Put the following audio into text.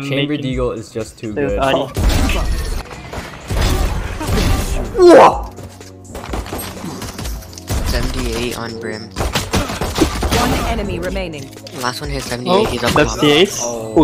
I'm Chamber making- Deagle is just too There's good. Oh. Whoa! 78 on Brim. One enemy remaining. Last one hit 78, he's up That's the ace. Oh,